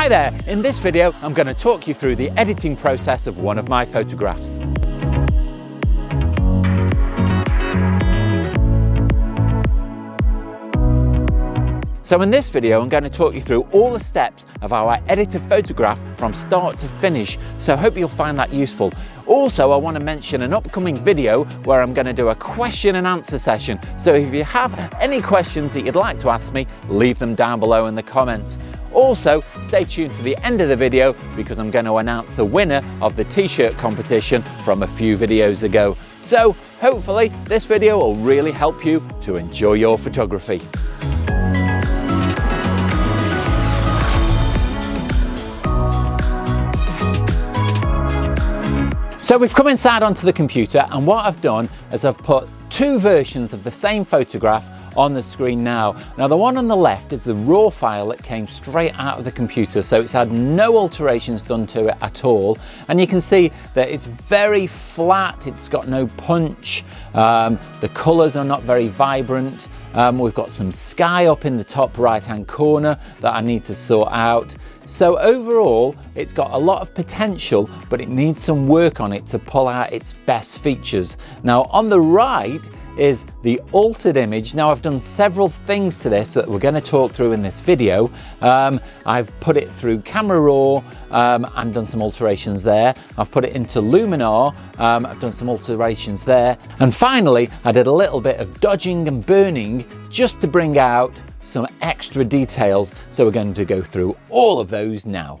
Hi there, in this video I'm going to talk you through the editing process of one of my photographs. So in this video I'm going to talk you through all the steps of how I edit a photograph from start to finish, so I hope you'll find that useful. Also I want to mention an upcoming video where I'm going to do a question and answer session, so if you have any questions that you'd like to ask me, leave them down below in the comments. Also, stay tuned to the end of the video because I'm going to announce the winner of the t-shirt competition from a few videos ago. So hopefully this video will really help you to enjoy your photography. So we've come inside onto the computer and what I've done is I've put two versions of the same photograph on the screen now. Now the one on the left is the raw file that came straight out of the computer so it's had no alterations done to it at all and you can see that it's very flat, it's got no punch, um, the colours are not very vibrant, um, we've got some sky up in the top right hand corner that I need to sort out. So overall, it's got a lot of potential, but it needs some work on it to pull out its best features. Now on the right, is the altered image. Now I've done several things to this that we're going to talk through in this video. Um, I've put it through Camera Raw um, and done some alterations there. I've put it into Luminar, um, I've done some alterations there. And finally, I did a little bit of dodging and burning just to bring out some extra details. So we're going to go through all of those now.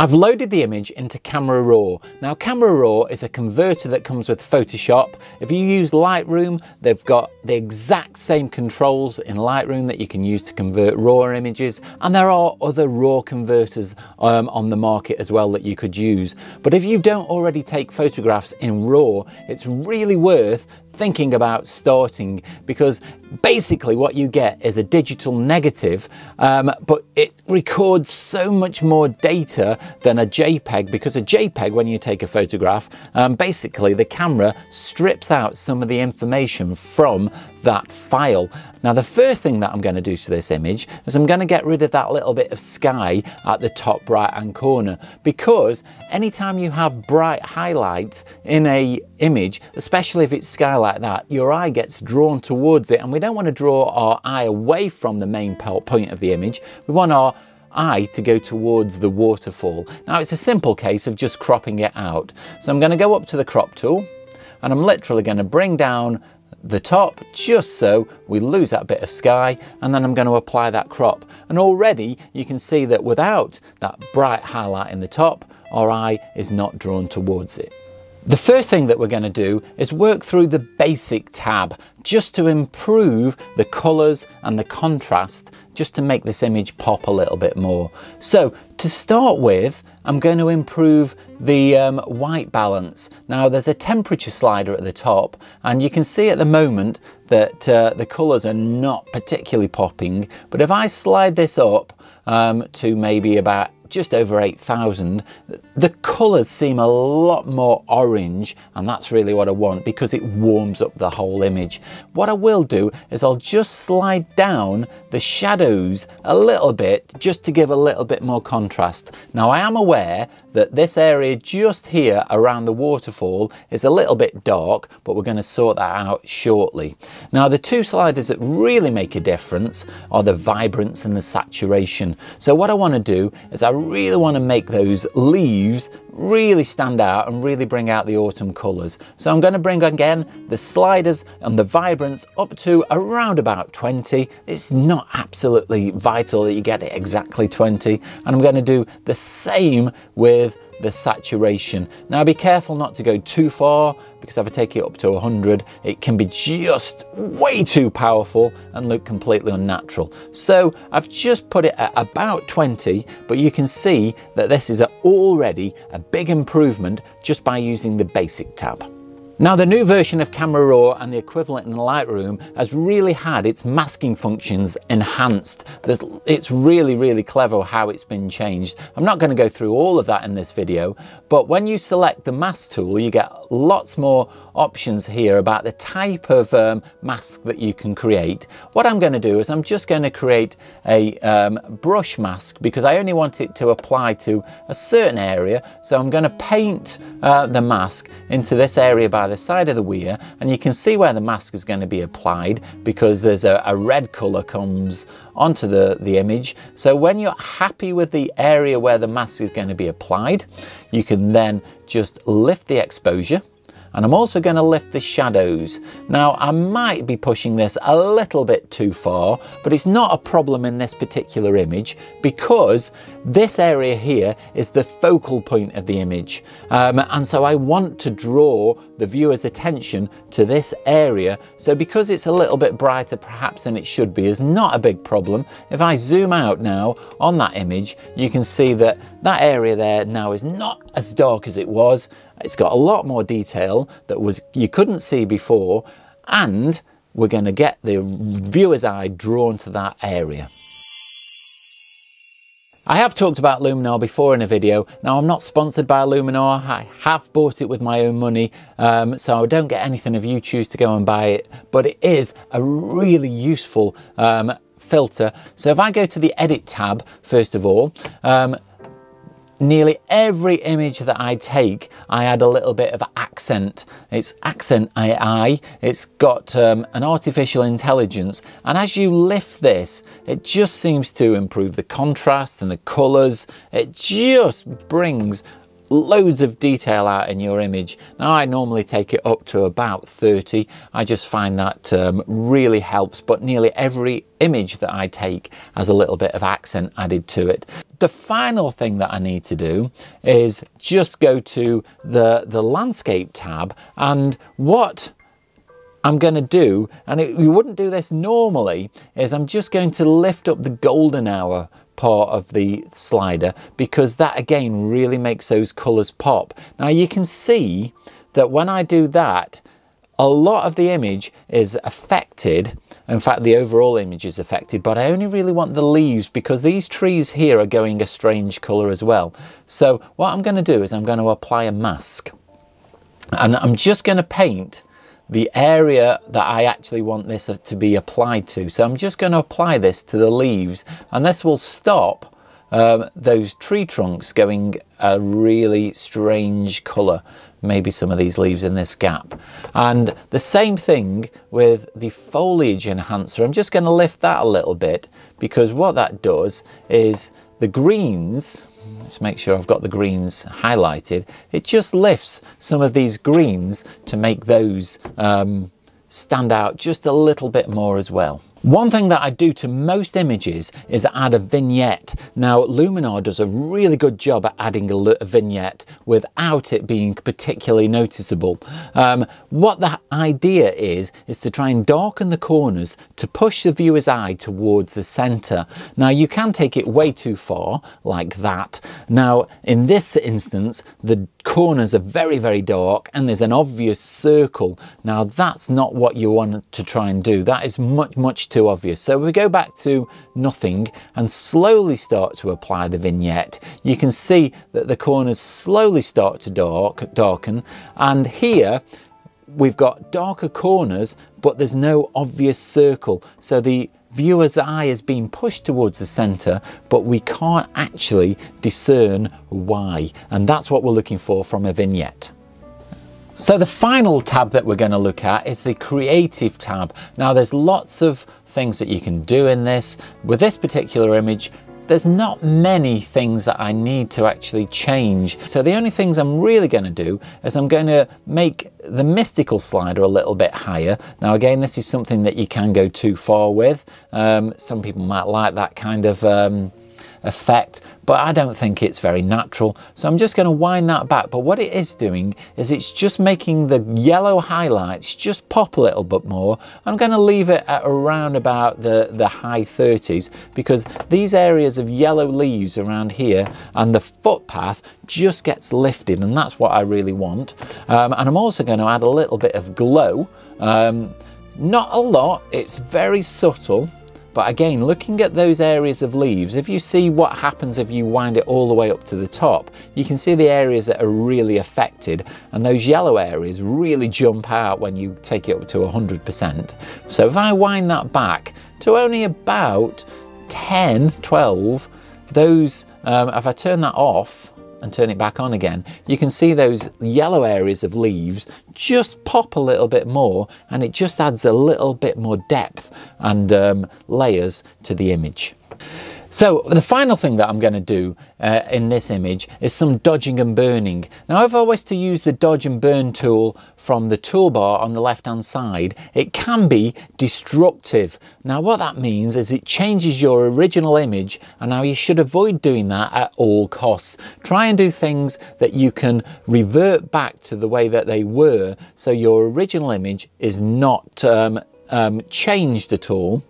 I've loaded the image into Camera Raw. Now Camera Raw is a converter that comes with Photoshop. If you use Lightroom, they've got the exact same controls in Lightroom that you can use to convert RAW images and there are other RAW converters um, on the market as well that you could use. But if you don't already take photographs in RAW, it's really worth thinking about starting because basically what you get is a digital negative um, but it records so much more data than a JPEG because a JPEG when you take a photograph um, basically the camera strips out some of the information from that file. Now the first thing that I'm going to do to this image is I'm going to get rid of that little bit of sky at the top right hand corner because anytime you have bright highlights in a image, especially if it's sky like that, your eye gets drawn towards it and we don't want to draw our eye away from the main point of the image. We want our eye to go towards the waterfall. Now it's a simple case of just cropping it out. So I'm going to go up to the crop tool and I'm literally going to bring down the top just so we lose that bit of sky and then I'm going to apply that crop and already you can see that without that bright highlight in the top our eye is not drawn towards it. The first thing that we're going to do is work through the basic tab just to improve the colours and the contrast just to make this image pop a little bit more. So to start with I'm going to improve the um, white balance. Now there's a temperature slider at the top and you can see at the moment that uh, the colours are not particularly popping but if I slide this up um, to maybe about just over 8,000. The colours seem a lot more orange and that's really what I want because it warms up the whole image. What I will do is I'll just slide down the shadows a little bit just to give a little bit more contrast. Now I am aware that this area just here around the waterfall is a little bit dark but we're going to sort that out shortly. Now the two sliders that really make a difference are the vibrance and the saturation. So what I want to do is I really want to make those leaves really stand out and really bring out the autumn colours. So I'm going to bring again the sliders and the vibrance up to around about 20. It's not absolutely vital that you get it exactly 20 and I'm going to do the same with the saturation. Now be careful not to go too far because if I take it up to 100 it can be just way too powerful and look completely unnatural. So I've just put it at about 20 but you can see that this is already a big improvement just by using the basic tab. Now the new version of Camera Raw and the equivalent in Lightroom has really had its masking functions enhanced. There's, it's really, really clever how it's been changed. I'm not going to go through all of that in this video, but when you select the mask tool, you get lots more options here about the type of um, mask that you can create. What I'm going to do is I'm just going to create a um, brush mask because I only want it to apply to a certain area. So I'm going to paint uh, the mask into this area by the side of the weir and you can see where the mask is going to be applied because there's a, a red colour comes onto the, the image. So when you're happy with the area where the mask is going to be applied, you can then just lift the exposure and I'm also going to lift the shadows. Now I might be pushing this a little bit too far but it's not a problem in this particular image because this area here is the focal point of the image um, and so I want to draw the viewer's attention to this area so because it's a little bit brighter perhaps than it should be is not a big problem. If I zoom out now on that image you can see that that area there now is not as dark as it was it's got a lot more detail that was you couldn't see before and we're going to get the viewer's eye drawn to that area. I have talked about Luminar before in a video. Now I'm not sponsored by Luminar, I have bought it with my own money, um, so I don't get anything if you choose to go and buy it, but it is a really useful um, filter. So if I go to the edit tab, first of all, um, nearly every image that I take, I add a little bit of accent. It's accent AI, it's got um, an artificial intelligence, and as you lift this, it just seems to improve the contrast and the colors. It just brings loads of detail out in your image. Now I normally take it up to about 30. I just find that um, really helps, but nearly every image that I take has a little bit of accent added to it. The final thing that I need to do is just go to the, the landscape tab and what I'm going to do, and it, you wouldn't do this normally, is I'm just going to lift up the golden hour part of the slider because that again really makes those colors pop. Now you can see that when I do that, a lot of the image is affected. In fact, the overall image is affected, but I only really want the leaves because these trees here are going a strange color as well. So what I'm going to do is I'm going to apply a mask and I'm just going to paint the area that I actually want this to be applied to. So I'm just going to apply this to the leaves and this will stop um, those tree trunks going a really strange colour. Maybe some of these leaves in this gap. And the same thing with the foliage enhancer. I'm just going to lift that a little bit because what that does is the greens Let's make sure I've got the greens highlighted. It just lifts some of these greens to make those um, stand out just a little bit more as well. One thing that I do to most images is add a vignette. Now Luminar does a really good job at adding a, vignette without it being particularly noticeable. Um, what the idea is, is to try and darken the corners to push the viewer's eye towards the center. Now you can take it way too far like that. Now in this instance, the corners are very, very dark and there's an obvious circle. Now that's not what you want to try and do. That is much, much too obvious. So we go back to nothing and slowly start to apply the vignette. You can see that the corners slowly start to dark, darken. And here we've got darker corners, but there's no obvious circle. So the viewer's eye is being pushed towards the center, but we can't actually discern why. And that's what we're looking for from a vignette. So the final tab that we're going to look at is the creative tab. Now there's lots of things that you can do in this. With this particular image, there's not many things that I need to actually change. So the only things I'm really going to do is I'm going to make the mystical slider a little bit higher. Now again, this is something that you can go too far with. Um, some people might like that kind of um, effect, but I don't think it's very natural. So I'm just going to wind that back. But what it is doing is it's just making the yellow highlights just pop a little bit more. I'm going to leave it at around about the, the high 30s because these areas of yellow leaves around here and the footpath just gets lifted and that's what I really want. Um, and I'm also going to add a little bit of glow. Um, not a lot, it's very subtle but again, looking at those areas of leaves, if you see what happens if you wind it all the way up to the top, you can see the areas that are really affected and those yellow areas really jump out when you take it up to 100%. So if I wind that back to only about 10, 12, those, um, if I turn that off, and turn it back on again, you can see those yellow areas of leaves just pop a little bit more and it just adds a little bit more depth and um, layers to the image. So the final thing that I'm going to do uh, in this image is some dodging and burning. Now if I was to use the dodge and burn tool from the toolbar on the left hand side, it can be destructive. Now what that means is it changes your original image and now you should avoid doing that at all costs. Try and do things that you can revert back to the way that they were so your original image is not um, um, changed at all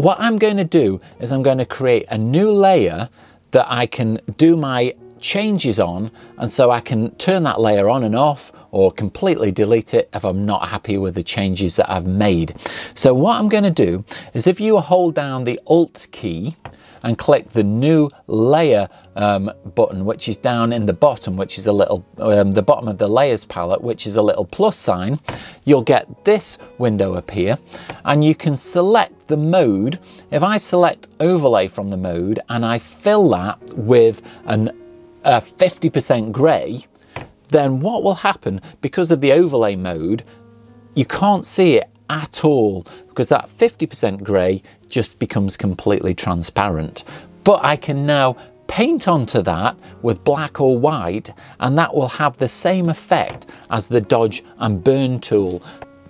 what I'm going to do is I'm going to create a new layer that I can do my changes on and so I can turn that layer on and off or completely delete it if I'm not happy with the changes that I've made. So what I'm going to do is if you hold down the Alt key and click the new layer um, button, which is down in the bottom, which is a little, um, the bottom of the layers palette, which is a little plus sign, you'll get this window appear and you can select the mode. If I select overlay from the mode and I fill that with an, a 50% gray, then what will happen because of the overlay mode, you can't see it at all because that 50% grey just becomes completely transparent. But I can now paint onto that with black or white and that will have the same effect as the dodge and burn tool.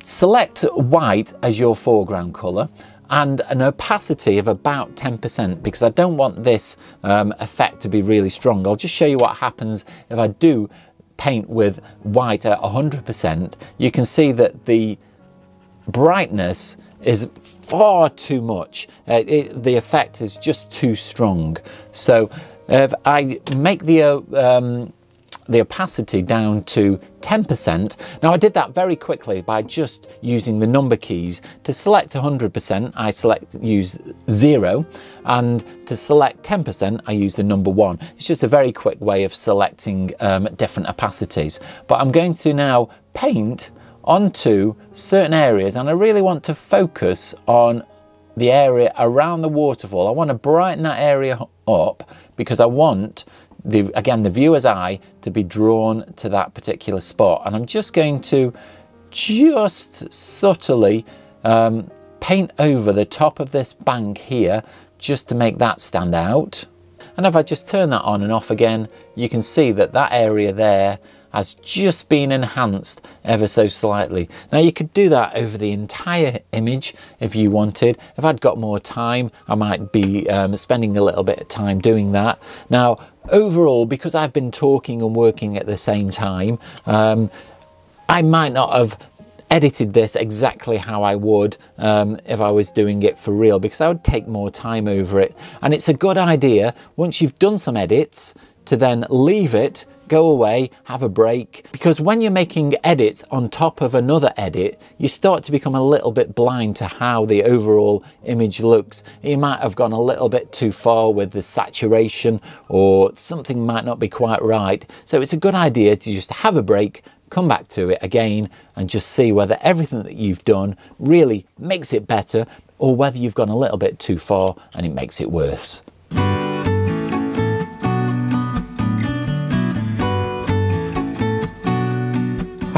Select white as your foreground colour and an opacity of about 10% because I don't want this um, effect to be really strong. I'll just show you what happens if I do paint with white at 100%. You can see that the brightness is far too much. Uh, it, the effect is just too strong. So if I make the uh, um, the opacity down to 10%. Now I did that very quickly by just using the number keys. To select 100%, I select use zero, and to select 10%, I use the number one. It's just a very quick way of selecting um, different opacities. But I'm going to now paint onto certain areas and I really want to focus on the area around the waterfall. I want to brighten that area up because I want the again the viewer's eye to be drawn to that particular spot. And I'm just going to just subtly um, paint over the top of this bank here just to make that stand out. And if I just turn that on and off again you can see that that area there has just been enhanced ever so slightly. Now you could do that over the entire image if you wanted. If I'd got more time, I might be um, spending a little bit of time doing that. Now, overall, because I've been talking and working at the same time, um, I might not have edited this exactly how I would um, if I was doing it for real because I would take more time over it. And it's a good idea once you've done some edits to then leave it go away, have a break. Because when you're making edits on top of another edit, you start to become a little bit blind to how the overall image looks. You might have gone a little bit too far with the saturation or something might not be quite right. So it's a good idea to just have a break, come back to it again and just see whether everything that you've done really makes it better or whether you've gone a little bit too far and it makes it worse.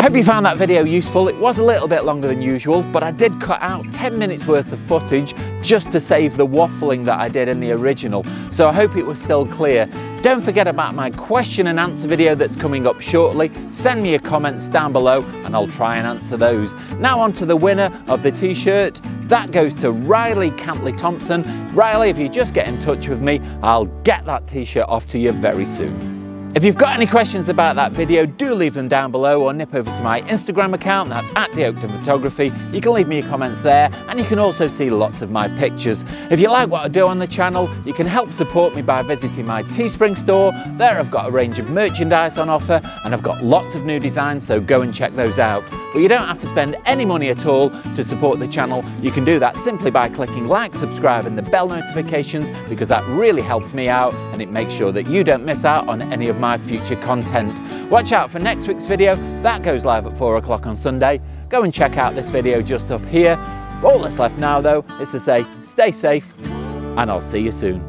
I hope you found that video useful. It was a little bit longer than usual, but I did cut out 10 minutes worth of footage just to save the waffling that I did in the original. So I hope it was still clear. Don't forget about my question and answer video that's coming up shortly. Send me your comments down below and I'll try and answer those. Now on to the winner of the t-shirt. That goes to Riley Cantley Thompson. Riley, if you just get in touch with me, I'll get that t-shirt off to you very soon. If you've got any questions about that video, do leave them down below or nip over to my Instagram account, that's at the Oakden Photography. You can leave me your comments there and you can also see lots of my pictures. If you like what I do on the channel, you can help support me by visiting my Teespring store. There I've got a range of merchandise on offer and I've got lots of new designs, so go and check those out. But you don't have to spend any money at all to support the channel. You can do that simply by clicking like, subscribe and the bell notifications because that really helps me out and it makes sure that you don't miss out on any of my future content. Watch out for next week's video, that goes live at 4 o'clock on Sunday. Go and check out this video just up here. All that's left now though is to say stay safe and I'll see you soon.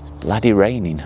It's bloody raining.